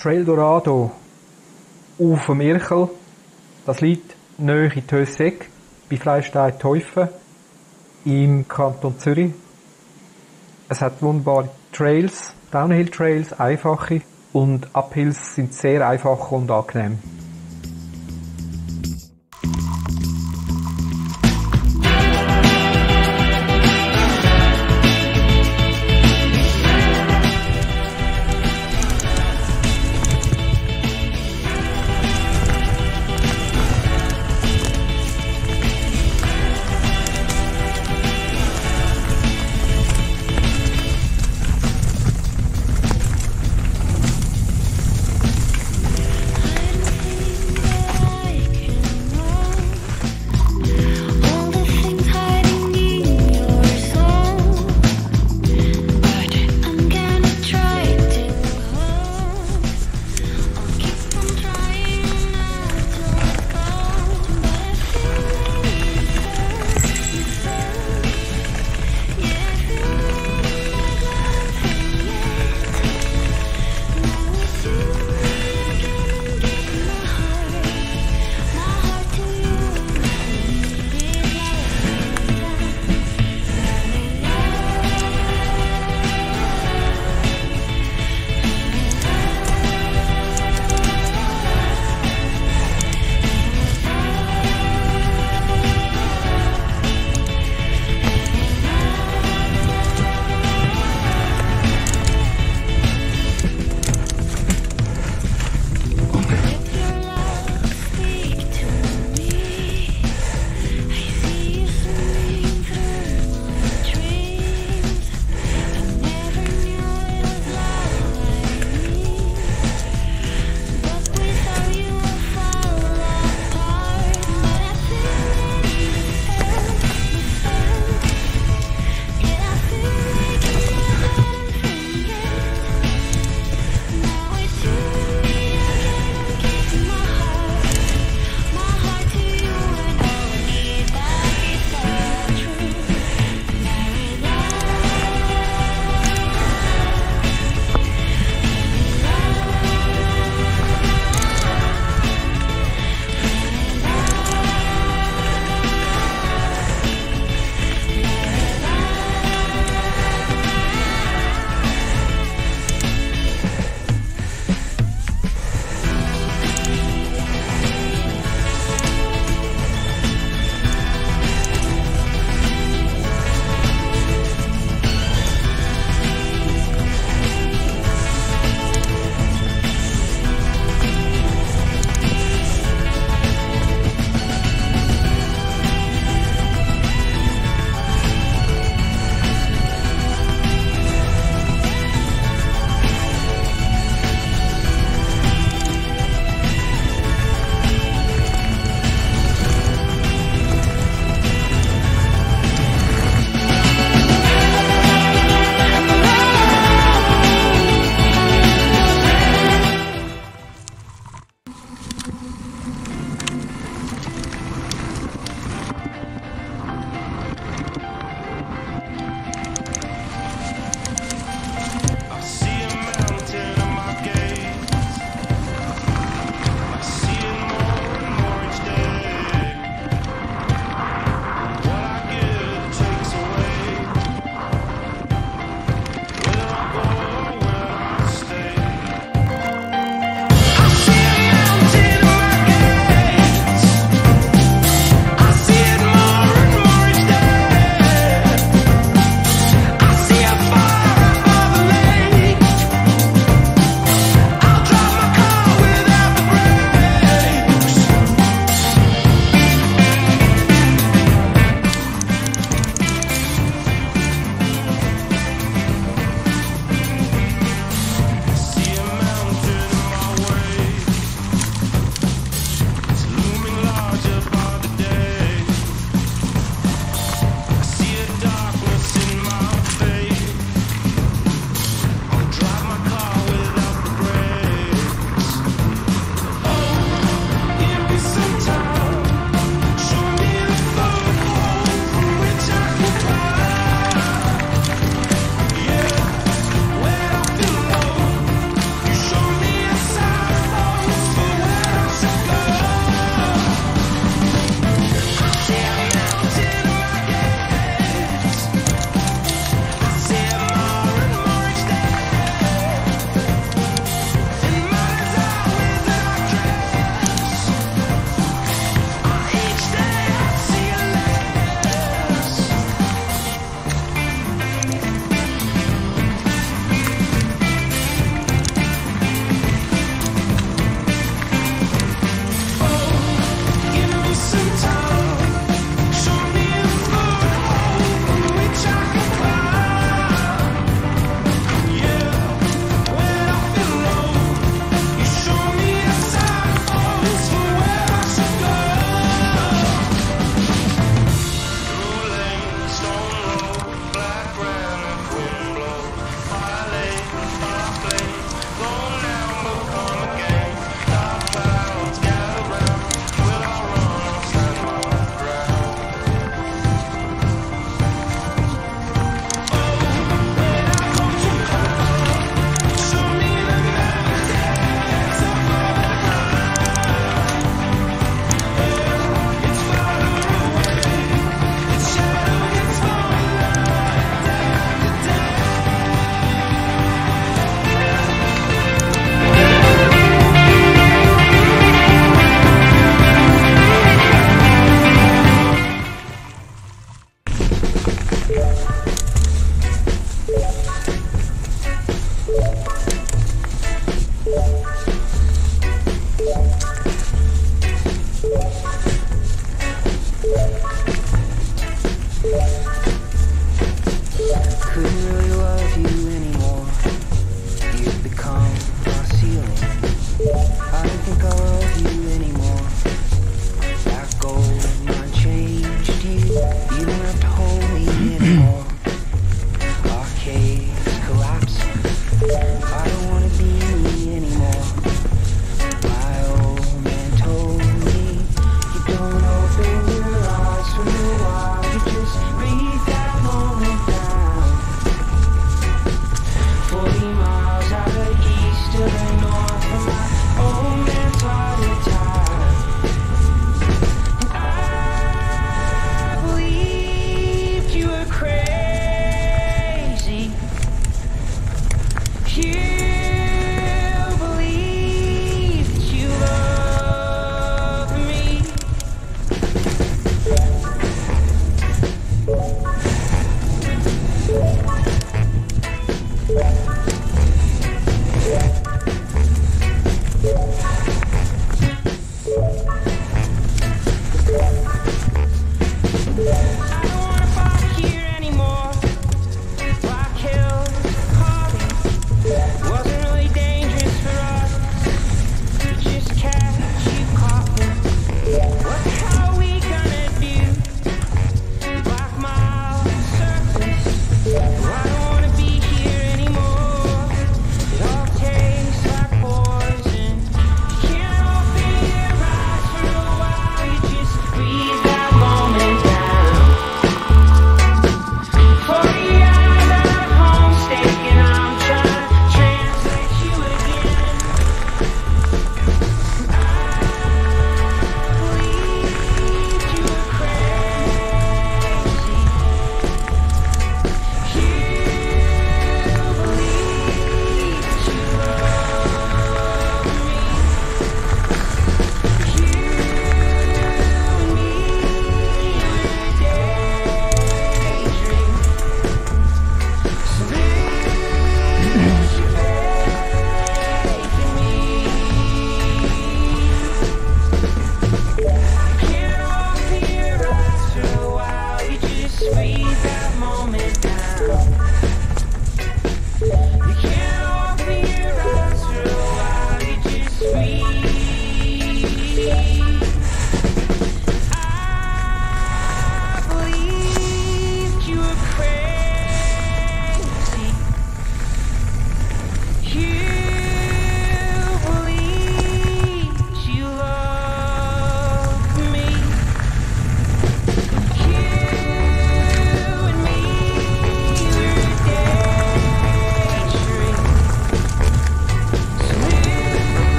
Trail Dorado auf dem Irchel. Das liegt nahe in Tössegg, bei Freistein Teufen im Kanton Zürich. Es hat wunderbare Trails, Downhill Trails, einfache und Uphills sind sehr einfach und angenehm.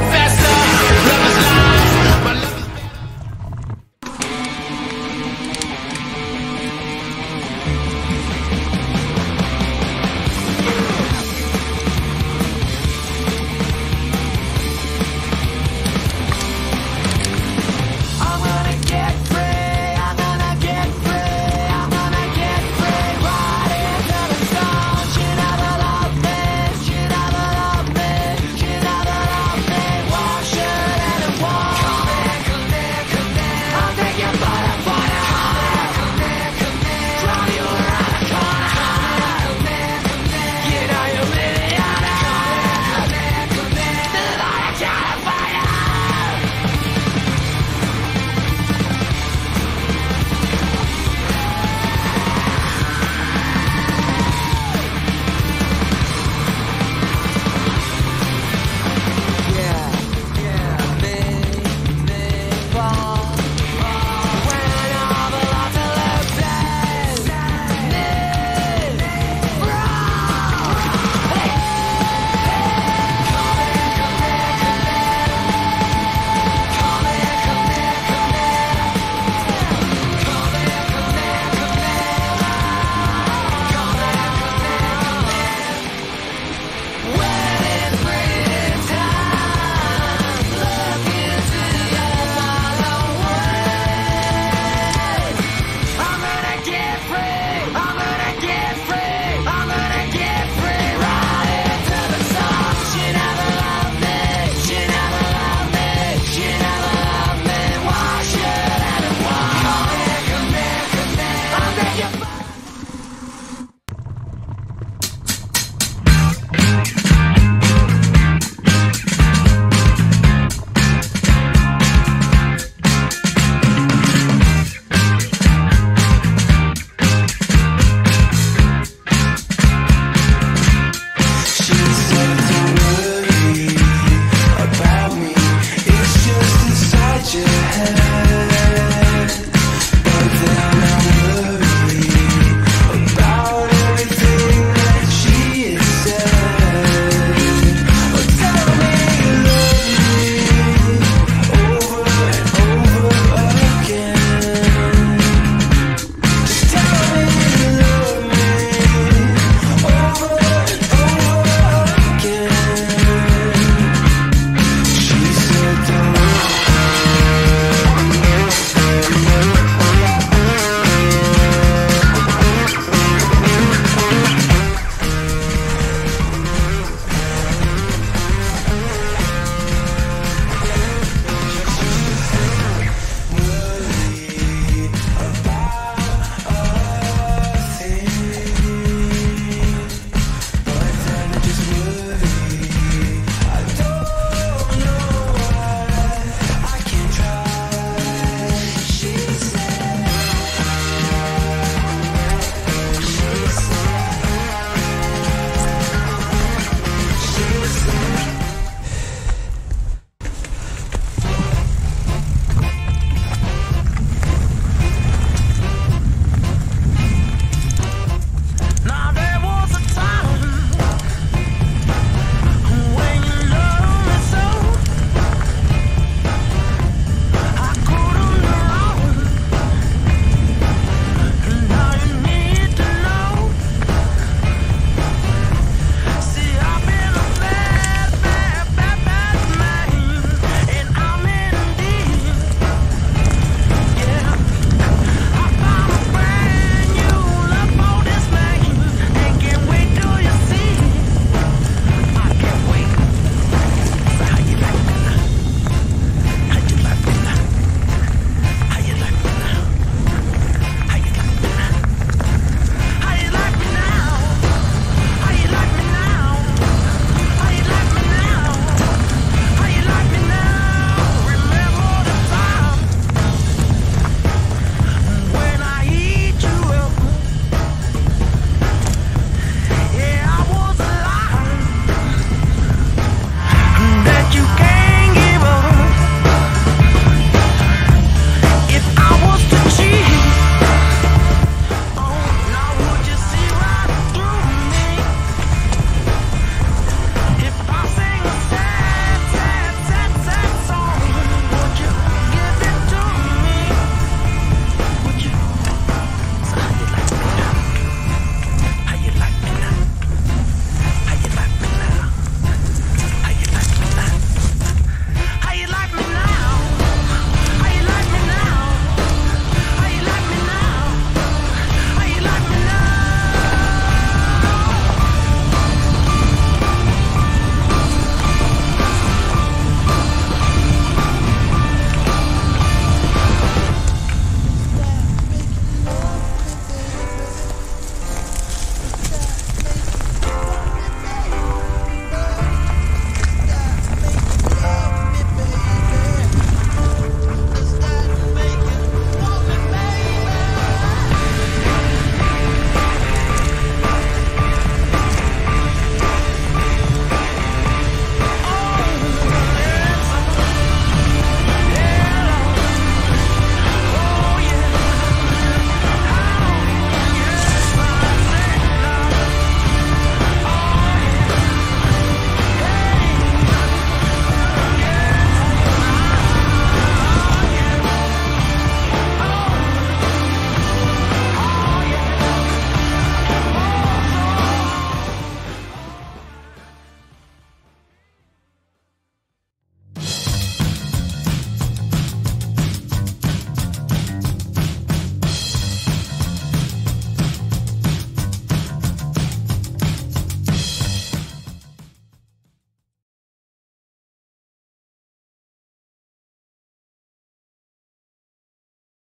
profession.